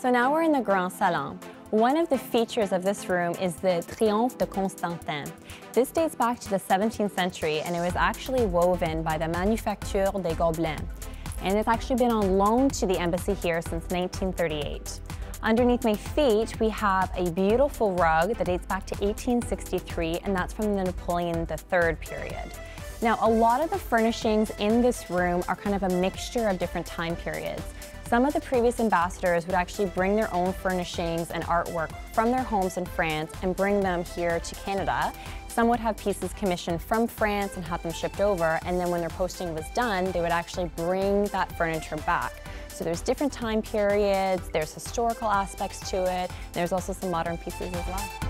So now we're in the Grand Salon. One of the features of this room is the Triomphe de Constantin. This dates back to the 17th century and it was actually woven by the Manufacture des Gobelins. And it's actually been on loan to the embassy here since 1938. Underneath my feet, we have a beautiful rug that dates back to 1863 and that's from the Napoleon III period. Now, a lot of the furnishings in this room are kind of a mixture of different time periods. Some of the previous ambassadors would actually bring their own furnishings and artwork from their homes in France and bring them here to Canada. Some would have pieces commissioned from France and have them shipped over, and then when their posting was done, they would actually bring that furniture back. So there's different time periods, there's historical aspects to it, there's also some modern pieces as well.